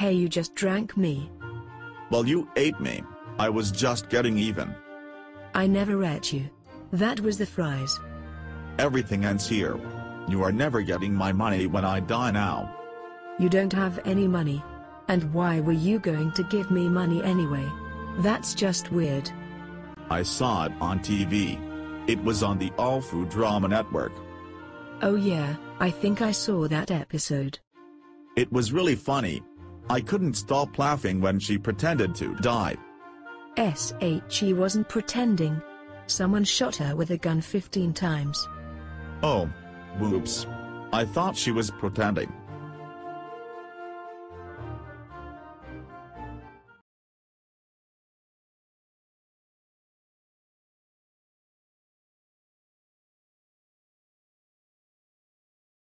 Hey, you just drank me. Well, you ate me. I was just getting even. I never ate you. That was the fries. Everything ends here. You are never getting my money when I die now. You don't have any money. And why were you going to give me money anyway? That's just weird. I saw it on TV. It was on the All Food Drama Network. Oh yeah, I think I saw that episode. It was really funny. I couldn't stop laughing when she pretended to die. SHE wasn't pretending. Someone shot her with a gun 15 times. Oh. Whoops. I thought she was pretending.